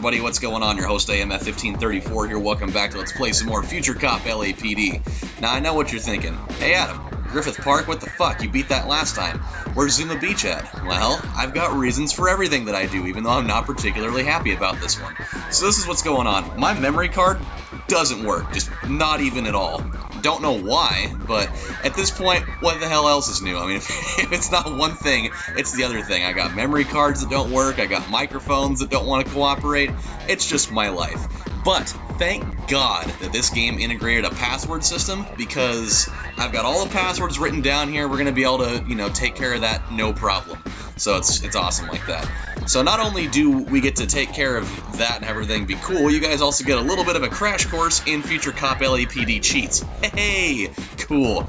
everybody, what's going on? Your host AMF1534 here. Welcome back to Let's Play some more Future Cop LAPD. Now, I know what you're thinking. Hey, Adam, Griffith Park, what the fuck? You beat that last time. Where's Zuma Beach at? Well, I've got reasons for everything that I do, even though I'm not particularly happy about this one. So this is what's going on. My memory card doesn't work, just not even at all. Don't know why, but at this point, what the hell else is new? I mean, if, if, it's not one thing, it's the other thing. I got memory cards that don't work, I got microphones that don't want to cooperate. It's just my life. But thank God that this game integrated a password system because I've got all the passwords written down here. We're going to be able to, you know, take care of that no problem. So it's it's awesome like that. So not only do we get to take care of that and have everything be cool, you guys also get a little bit of a crash course in future cop LAPD cheats. Hey, cool.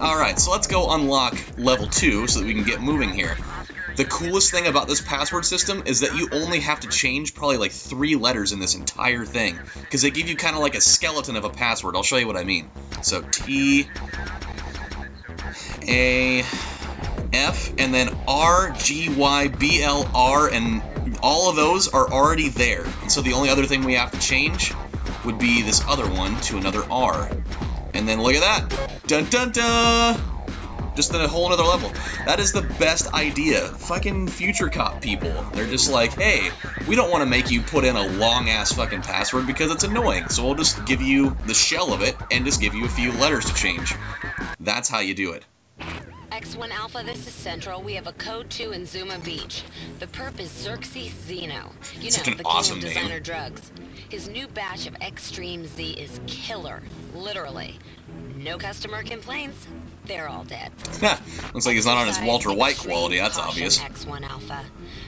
Alright, so let's go unlock level 2 so that we can get moving here. The coolest thing about this password system is that you only have to change probably like three letters in this entire thing. Because they give you kind of like a skeleton of a password. I'll show you what I mean. So T A F and then R G Y B L R and all of those are already there. And so the only other thing we have to change would be this other one to another R. And then look at that. Dun dun dun! just a whole other level. That is the best idea. Fucking future cop people. They're just like, hey, we don't want to make you put in a long ass fucking password because it's annoying. So we'll just give you the shell of it and just give you a few letters to change. That's how you do it. X1 Alpha, this is Central. We have a code 2 in Zuma Beach. The perp is Xerxes Zeno. You Such know, the awesome king of name. designer drugs. His new batch of Extreme Z is killer. Literally. No customer complains. They're all dead. Yeah, Looks like he's not on his Walter White quality, that's obvious. X1 Alpha.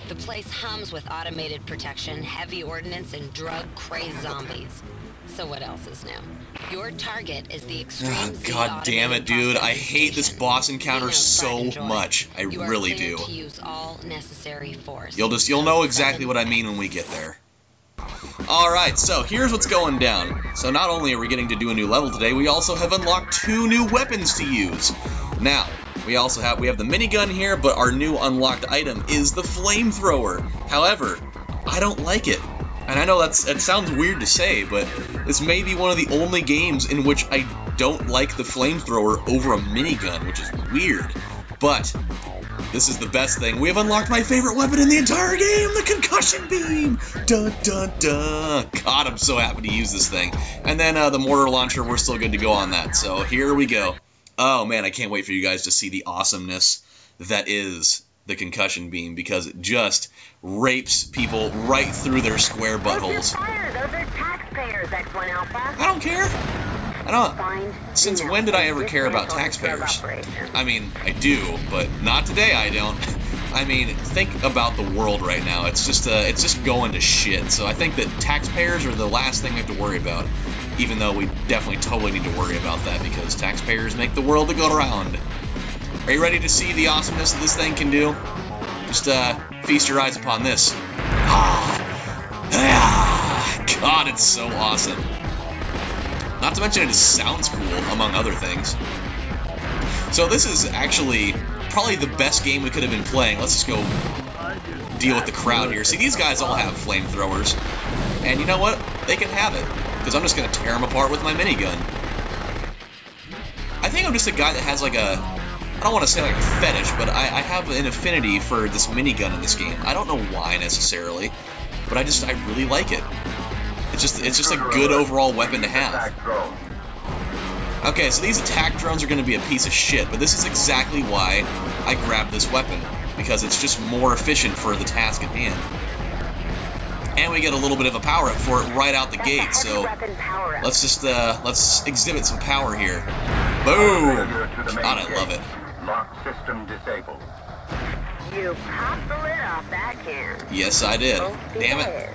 The place hums with automated protection, heavy ordnance, and drug-crazed zombies. So what else is new? Your target is the Extreme Ah, Z God damn it, dude. I hate this boss encounter so pride and joy. much. I You really do. Use all necessary force. You'll just you'll know exactly what I mean when we get there. Alright, so here's what's going down. So not only are we getting to do a new level today, we also have unlocked two new weapons to use. Now, we also have we have the minigun here, but our new unlocked item is the flamethrower. However, I don't like it. And I know that's it sounds weird to say, but this may be one of the only games in which I don't like the flamethrower over a minigun, which is weird. But this is the best thing. We have unlocked my favorite weapon in the entire game, the concussion beam. Dun dun dun. God, I'm so happy to use this thing. And then uh, the mortar launcher, we're still good to go on that. So here we go. Oh man, I can't wait for you guys to see the awesomeness that is the concussion beam because it just rapes people right through their square buttholes. Fire! Those are taxpayers, X1 Alpha. I don't care. I don't. Since when did I ever care about dismantle his drug taxpayers? I mean, I do, but not today. I don't. I mean, think about the world right now. It's just uh, it's just going to shit. So I think that taxpayers are the last thing we have to worry about. Even though we definitely totally need to worry about that because taxpayers make the world to go around. Are you ready to see the awesomeness that this thing can do? Just uh, feast your eyes upon this. Ah, ah, God, it's so awesome. Not to mention it just sounds cool, among other things. So this is actually probably the best game we could have been playing. Let's just go deal with the crowd here. See, these guys all have flamethrowers. And you know what? They can have it. Because I'm just going to tear them apart with my minigun. I think I'm just a guy that has like a... I don't want to say like a fetish, but I, I have an affinity for this minigun in this game. I don't know why necessarily, but I just I really like it. It's just it's just a good overall weapon to have. Okay, so these attack drones are going to be a piece of shit, but this is exactly why I grabbed this weapon, because it's just more efficient for the task at hand. And we get a little bit of a power up for it right out the That's gate, so weapon power up. let's just uh, let's exhibit some power here. Boom! God, I love it. Lock system disabled. You popped the lid off that can. Yes, I did. Both Damn it!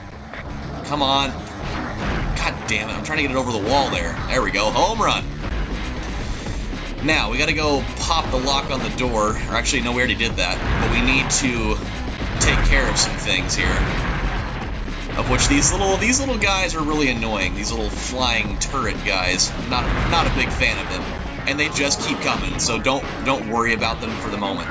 Come on! God damn it! I'm trying to get it over the wall there. There we go. Home run. Now we got to go pop the lock on the door. Or actually, no, we already did that. But we need to take care of some things here. Of which these little these little guys are really annoying. These little flying turret guys. Not not a big fan of them. And they just keep coming. So don't don't worry about them for the moment.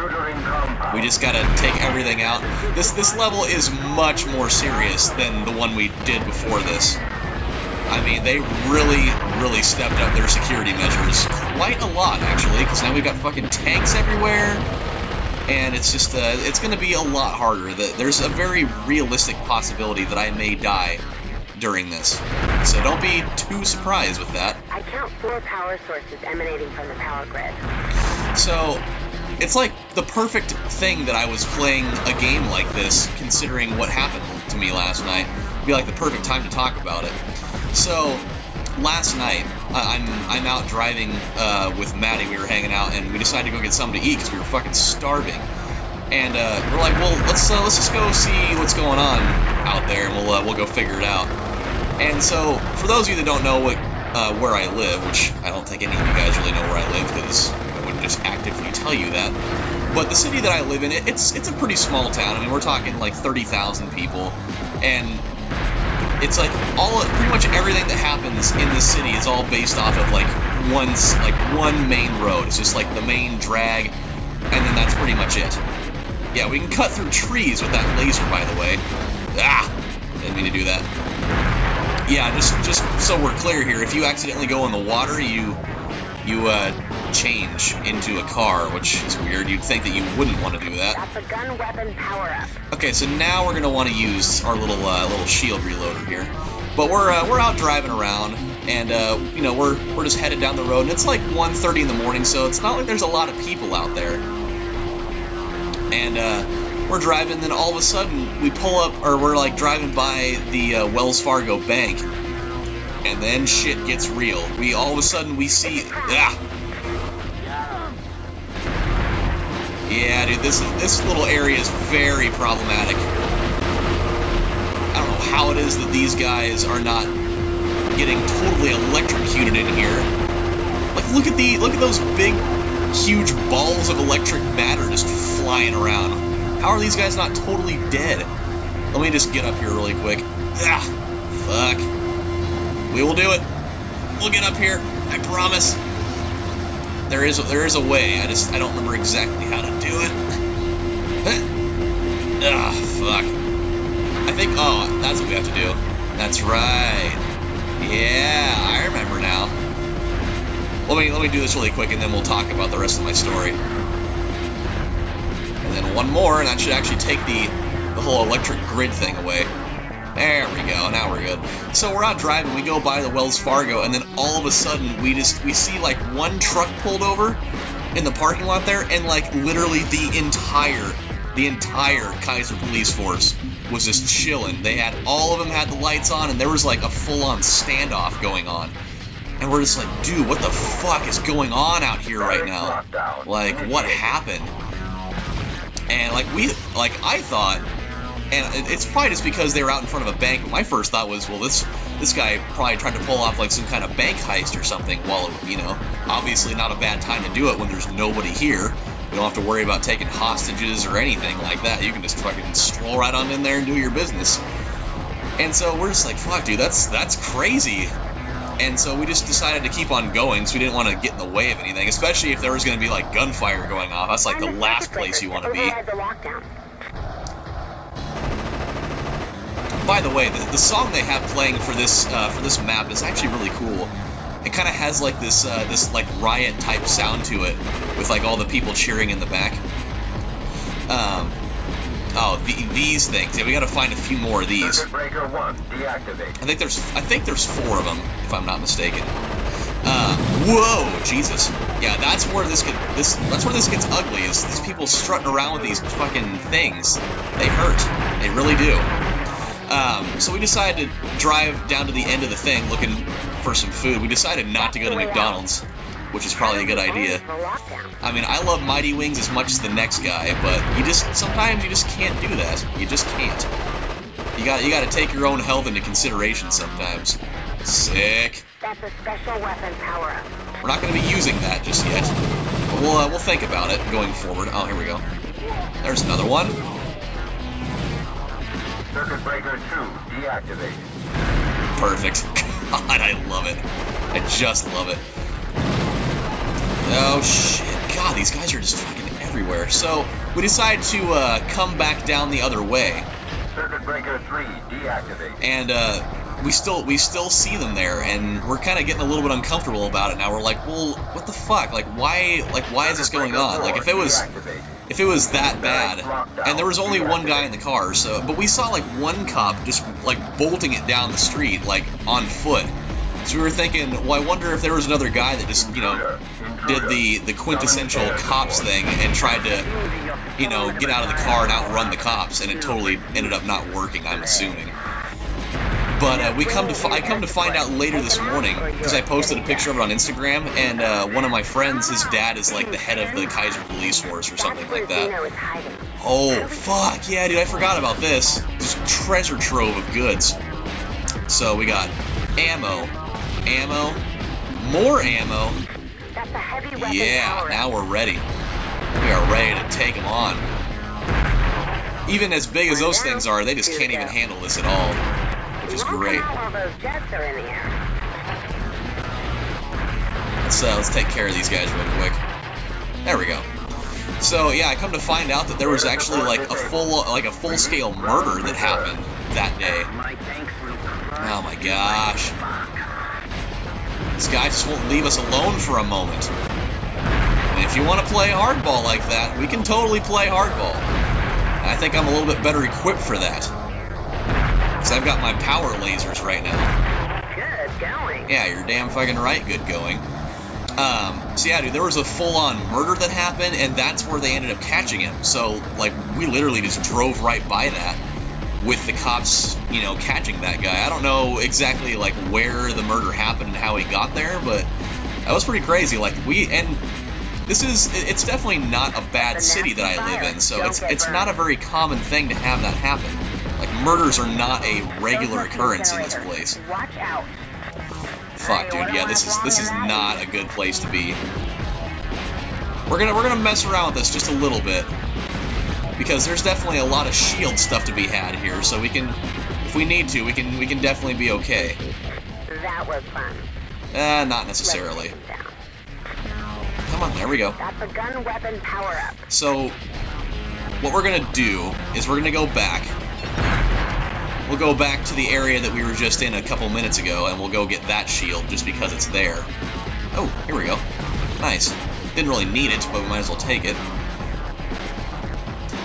We just gotta take everything out. This this level is much more serious than the one we did before this. I mean, they really, really stepped up their security measures quite a lot, actually, because now we've got fucking tanks everywhere, and it's just, uh, it's gonna be a lot harder. The- There's a very realistic possibility that I may die during this, so don't be too surprised with that. I count four power sources emanating from the power grid. So, it's like the perfect thing that I was playing a game like this, considering what happened to me last night. It'd be like the perfect time to talk about it. So, last night, I- I'm I'm out driving uh, with Maddie. We were hanging out, and we decided to go get something to eat because we were fucking starving. And uh, we're like, well, let's uh, let's just go see what's going on out there, and we'll uh, we'll go figure it out. And so, for those of you that don't know what uh, where I live, which I don't think any of you guys really know where I live because I wouldn't just actively tell you that. But the city that I live in, it's it's a pretty small town. I mean, we're talking like 30,000 people, and it's like all pretty much everything that happens in the city is all based off of like one like one main road. It's just like the main drag, and then that's pretty much it. Yeah, we can cut through trees with that laser, by the way. Ah, didn't mean to do that. Yeah, just just so we're clear here, if you accidentally go in the water, you you uh, change into a car, which is weird. You'd think that you wouldn't want to do that. That's a gun weapon power up. Okay, so now we're gonna want to use our little uh, little shield reloader here. But we're uh, we're out driving around, and uh, you know we're we're just headed down the road, and it's like 1:30 in the morning, so it's not like there's a lot of people out there. And uh, we're driving, then all of a sudden we pull up, or we're like driving by the uh, Wells Fargo Bank, and then shit gets real. We all of a sudden we see ah. Yeah, dude, this is this little area is very problematic. I don't know how it is that these guys are not getting totally electrocuted in here. Like, look at the look at those big, huge balls of electric matter just flying around. How are these guys not totally dead? Let me just get up here really quick. Ah, fuck. We will do it. We'll get up here. I promise. There is a, there is a way. I just I don't remember exactly how to do it. Ah, fuck. I think oh that's what we have to do. That's right. Yeah, I remember now. Let me let me do this really quick and then we'll talk about the rest of my story. And then one more, and that should actually take the the whole electric grid thing away. There we go. Now we're good. So we're out driving. We go by the Wells Fargo, and then all of a sudden we just we see like one truck pulled over in the parking lot there, and like literally the entire the entire Kaiser police force was just chilling. They had all of them had the lights on, and there was like a full on standoff going on. And we're just like, dude, what the fuck is going on out here right now? Like, what happened? And like we, like I thought, and it's probably just because they were out in front of a bank. My first thought was, well, this this guy probably tried to pull off like some kind of bank heist or something. Well, you know, obviously not a bad time to do it when there's nobody here. You don't have to worry about taking hostages or anything like that. You can just fucking stroll right on in there and do your business. And so we're just like, fuck, dude, that's that's crazy. And so we just decided to keep on going, so we didn't want to get in the way of anything, especially if there was going to be like gunfire going off. That's like the last place you want to be. override the lockdown. By the way, the, the song they have playing for this uh, for this map is actually really cool. It kind of has like this uh, this like riot type sound to it, with like all the people cheering in the back. Um, oh, the, these things. Yeah, we got to find a few more of these. Breaker one deactivated. I think there's I think there's four of them, if I'm not mistaken. Uh, whoa, Jesus. Yeah, that's where this get this that's where this gets ugly. Is these people strutting around with these fucking things? They hurt. They really do. Um, so we decided to drive down to the end of the thing looking for some food. We decided not to go to McDonald's, which is probably a good idea. I mean, I love Mighty Wings as much as the next guy, but you just sometimes you just can't do that. You just can't. You got you got to take your own health into consideration sometimes. Sick. That's a special weapon power up. We're not going to be using that just yet, but we'll uh, we'll think about it going forward. Oh, here we go. There's another one. Circuit breaker two deactivated. Perfect. God, I love it. I just love it. Oh shit! God, these guys are just fucking everywhere. So we decide to uh, come back down the other way, Circuit breaker 3, deactivate. and uh, we still we still see them there, and we're kind of getting a little bit uncomfortable about it now. We're like, well, what the fuck? Like, why? Like, why is this going on? Like, if it was if it was that bad, and there was only one guy in the car, so but we saw like one cop just like bolting it down the street like on foot. We were thinking, well, I wonder if there was another guy that just you know did the the quintessential cops thing and tried to you know get out of the car and outrun the cops, and it totally ended up not working. I'm assuming. But uh, we come to I come to find out later this morning because I posted a picture of it on Instagram, and uh, one of my friends, his dad is like the head of the Kaiser Police Force or something like that. Oh, fuck, yeah, dude, I forgot about this. This treasure trove of goods. So we got ammo, ammo, more ammo. That's a heavy weapon Yeah, now we're ready. We are ready to take them on. Even as big as those things are, they just can't even handle this at all, which is great. All those jets are in the air. Let's, uh, let's take care of these guys real quick. There we go. So yeah, I come to find out that there was actually like a full like a full scale murder that happened that day. Oh my gosh. This guy just won't leave us alone for a moment. And if you want to play hardball like that, we can totally play hardball. I think I'm a little bit better equipped for that. Because I've got my power lasers right now. Good going. Yeah, you're damn fucking right, good going. Um, so yeah, dude, there was a full-on murder that happened, and that's where they ended up catching him. So, like, we literally just drove right by that with the cops, you know, catching that guy. I don't know exactly, like, where the murder happened and how he got there, but that was pretty crazy. Like, we, and this is it's definitely not a bad city that I live in, so it's, it's not a very common thing to have that happen. Like, murders are not a regular occurrence in this place. Watch out. Fuck, dude. Yeah, this is this is not a good place to be. We're gonna we're gonna mess around with this just a little bit because there's definitely a lot of shield stuff to be had here. So we can, if we need to, we can we can definitely be okay. That was fun. Uh, not necessarily. Come on, there we go. That's a gun weapon power up. So what we're gonna do is we're gonna go back. We'll go back to the area that we were just in a couple minutes ago, and we'll go get that shield just because it's there. Oh, here we go. Nice. Didn't really need it, but we might as well take it.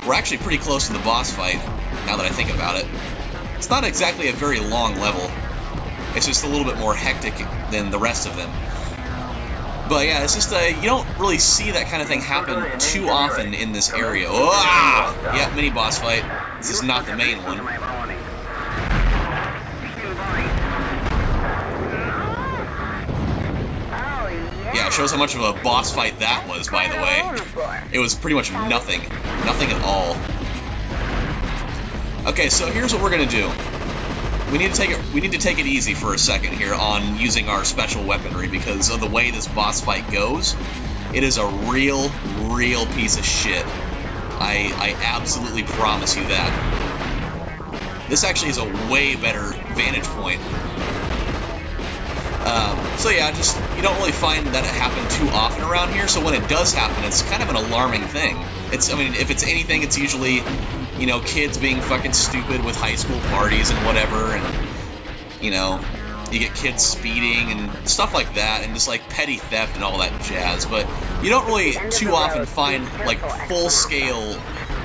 We're actually pretty close to the boss fight, now that I think about it. It's not exactly a very long level. It's just a little bit more hectic than the rest of them. But yeah, it's just uh, you don't really see that kind of thing happen too often in this area. Oh, ah! Yeah, mini boss fight. This is not the main one. Oh, yeah. It shows how much of a boss fight that was, by the way. It was pretty much nothing. Nothing at all. Okay, so here's what we're gonna do. We need to take it we need to take it easy for a second here on using our special weaponry because of the way this boss fight goes. It is a real, real piece of shit. I I absolutely promise you that. This actually is a way better vantage point um, so yeah, just you don't really find that it happen too often around here. So when it does happen, it's kind of an alarming thing. It's I mean, if it's anything, it's usually you know kids being fucking stupid with high school parties and whatever, and you know you get kids speeding and stuff like that, and just like petty theft and all that jazz. But you don't really too often find like full scale,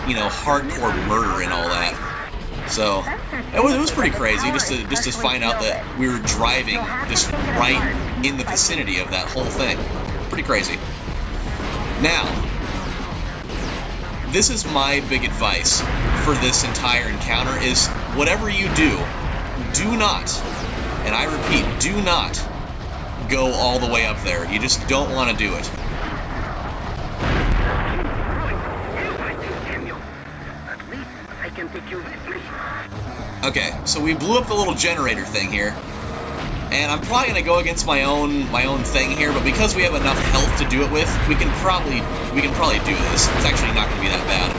you know, hardcore murder and all that. So it was, it was pretty crazy just to just to find out that we were driving just right in the vicinity of that whole thing. Pretty crazy. Now, this is my big advice for this entire encounter is whatever you do, do not, and I repeat, do not go all the way up there. You just don't want to do it. At least I can take you with me. Okay, so we blew up the little generator thing here. And I'm probably gonna go against my own my own thing here, but because we have enough health to do it with, we can probably we can probably do this. It's actually not gonna be that bad.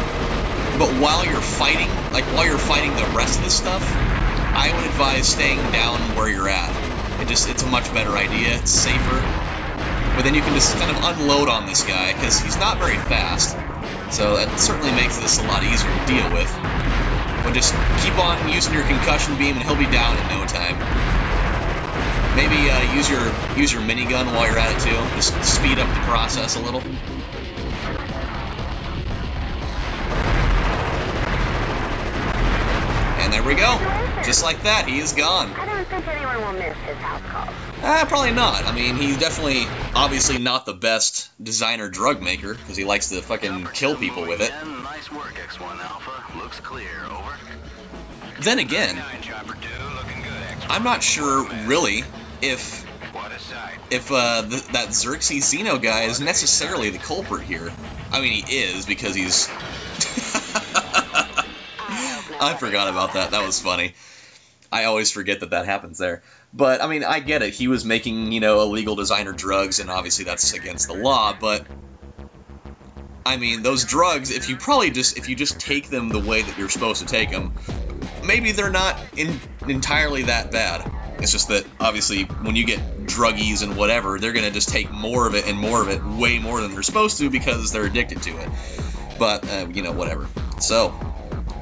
But while you're fighting, like while you're fighting the rest of the stuff, I would advise staying down where you're at. It just it's a much better idea, it's safer. but then you can just kind of unload on this guy because he's not very fast. So that certainly makes this a lot easier to deal with. Just keep on using your concussion beam and he'll be down in no time. Maybe uh, use your use your minigun while you're at it too. Just speed up the process a little. And there we go. Just like that, he is gone. I don't think anyone will miss his house calls. Ah, probably not. I mean, he's definitely, obviously not the best designer drug maker, because he likes to fucking kill people with it. Nice work, X1 Alpha. Looks clear. Over. Then again, Nine Chopper 2, looking good, I'm not sure, really, if What a sight. if uh, th that Xerxes Zeno guy is necessarily the culprit here. I mean, he is, because he's... I forgot about that. That was funny. I always forget that that happens there. But I mean, I get it. He was making, you know, illegal designer drugs, and obviously that's against the law. But I mean, those drugs, if you probably just if you just take them the way that you're supposed to take them, maybe they're not in, entirely that bad. It's just that obviously when you get druggies and whatever, they're gonna just take more of it and more of it, way more than they're supposed to because they're addicted to it. But uh, you know, whatever. So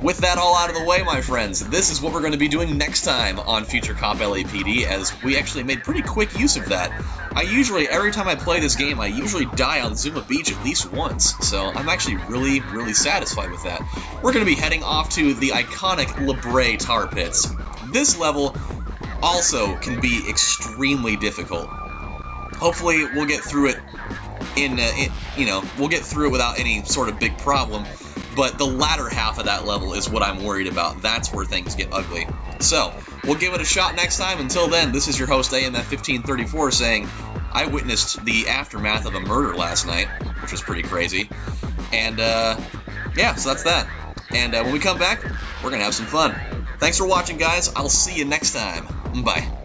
with that all out of the way, my friends, this is what we're going to be doing next time on Future Cop LAPD, as we actually made pretty quick use of that. I usually, every time I play this game, I usually die on Zuma Beach at least once, so I'm actually really, really satisfied with that. We're going to be heading off to the iconic La Brea Tar Pits. This level also can be extremely difficult. Hopefully, we'll get through it in, uh, in you know, we'll get through it without any sort of big problem but the latter half of that level is what I'm worried about. That's where things get ugly. So, we'll give it a shot next time. Until then, this is your host, AMF1534, saying, I witnessed the aftermath of a murder last night, which was pretty crazy. And, uh, yeah, so that's that. And uh, when we come back, we're going to have some fun. Thanks for watching, guys. I'll see you next time. Bye.